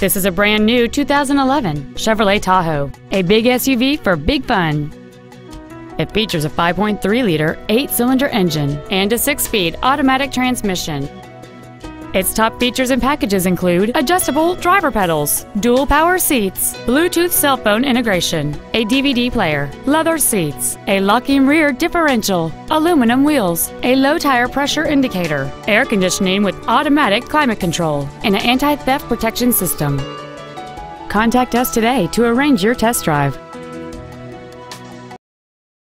This is a brand new 2011 Chevrolet Tahoe, a big SUV for big fun. It features a 5.3-liter, eight-cylinder engine and a six-speed automatic transmission. Its top features and packages include adjustable driver pedals, dual power seats, Bluetooth cell phone integration, a DVD player, leather seats, a locking rear differential, aluminum wheels, a low tire pressure indicator, air conditioning with automatic climate control, and an anti-theft protection system. Contact us today to arrange your test drive.